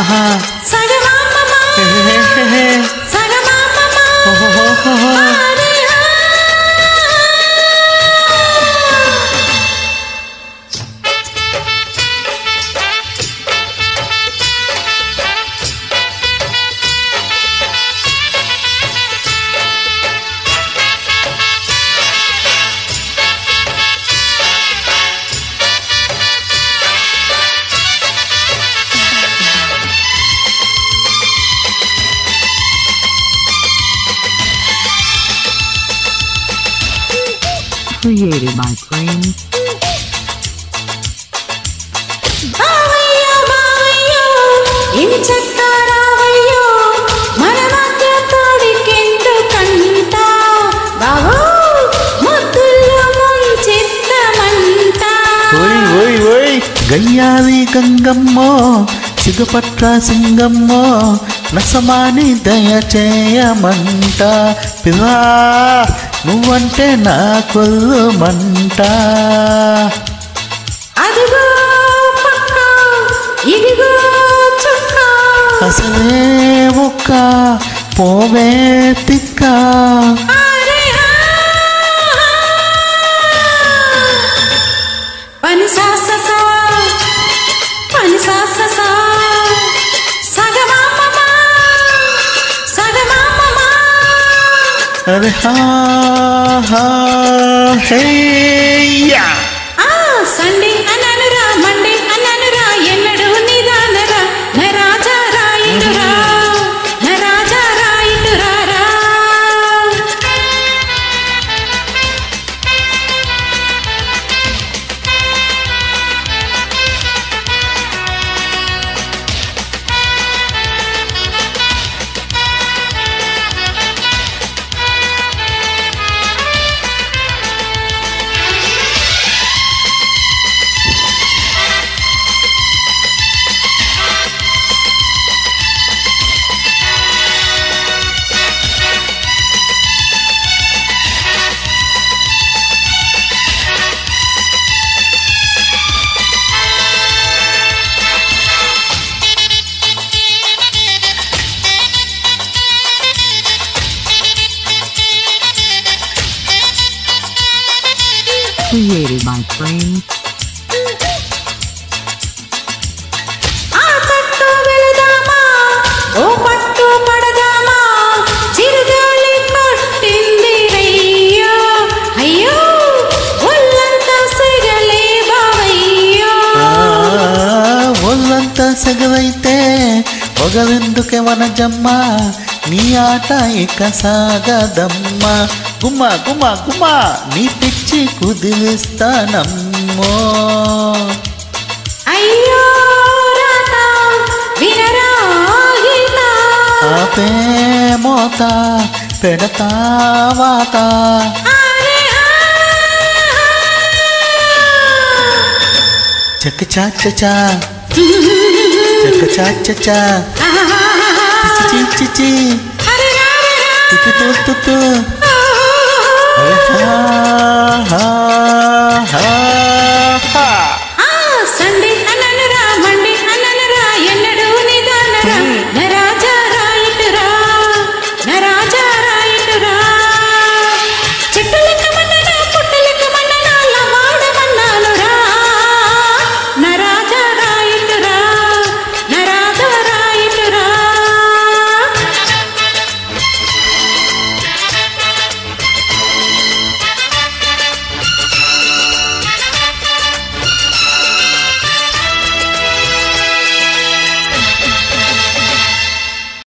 कहा ఓయ్ ఓయ్ ఓయ్ గయ్యాలి గంగమ్మో సిగపట్ల సింగమ్మో నసమాని దయచేయమంట. పిల్లా నువ్వంటే నా ఇదిగో చుక్క. అసలే ఒక్క పోవే తిక్క. अरे हाँ हाँ हे పట్టింది రయ్యో అయ్యో ఒళ్ళంతా సెగవైతే పొగలెందుకే వనజమ్మ? నీ ఆట ఇక సాగదమ్మ. గుమ్మ గుమ్మ గుమ్మ నీ పిచ్చి కుదిలిస్తానమ్మో. అయ్యో ఆపే మోత పెడతా వాత. ఆరే ఆ చక్క చాచా చక్క చాచా చిచి చిచి. తుతు తుతు ha ha ha